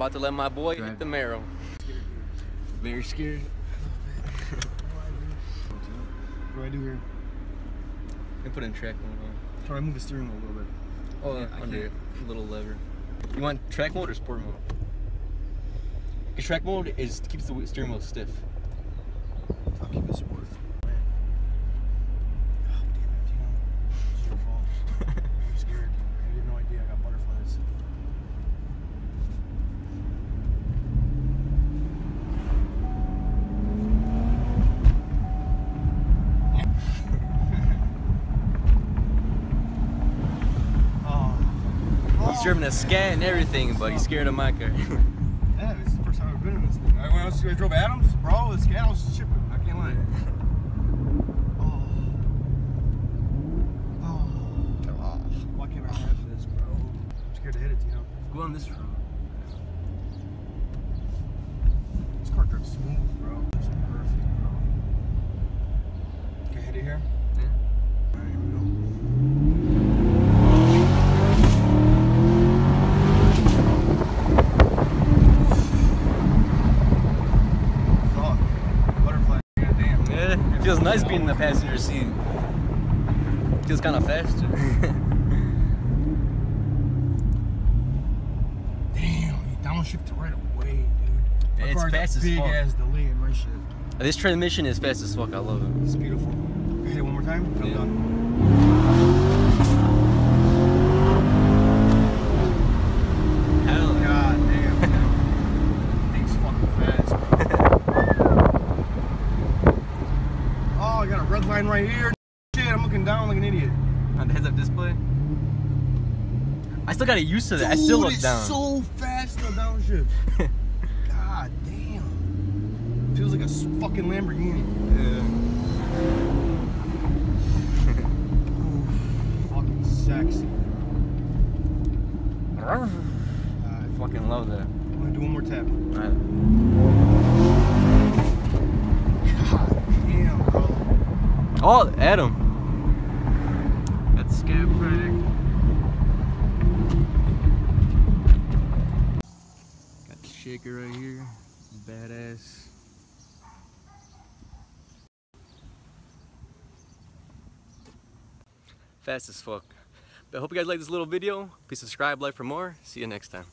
let my boy hit the marrow. Very scared. What do I do here? And put in track mode on. How do I move the steering wheel a little bit? Oh, Yeah, I under can't. a little lever. You want track mode or sport mode? Because track mode is keeps the steering wheel stiff. I'll keep it sport. Oh, damn it, Tino. It's your fault. I'm scared. You have no idea I got butterflies. oh. He's driven a scat and everything, but he's scared of my car. Yeah, this is the first time I've been in this thing. I, when I, was, I drove Adams, bro, this cat was chipping. I can't lie. Oh. Oh. Why can't I have this, bro? I'm scared to hit it, you know. Go on this road. This car drives smooth, bro. Is perfect, bro. Can I hit it here? Yeah. Alright, here we go. Fuck. Butterfly. Goddamn. Yeah, it nice being in the passenger seat. Feels kind of faster. Damn, you downshifted right away, dude. My It's fast as big fuck. ass delay in my shit. this transmission is fast as fuck. I love it. It's beautiful. Hit it one more time? I'm Yeah. done. Hell God damn. Thing's fucking fast, bro. I got a red line right here. Shit, I'm looking down like an idiot. On the heads-up display. I still got to used to that. I still look it's down. so fast in the downshift. God damn. Feels like a fucking Lamborghini. Ooh, fucking sexy. I fucking love that. I'm gonna do one more tap. Alright. God damn, bro. Oh, Adam. Got the. Got the shaker right here. Badass. Fast as fuck. But I hope you guys like this little video. Please subscribe, like for more. See you next time.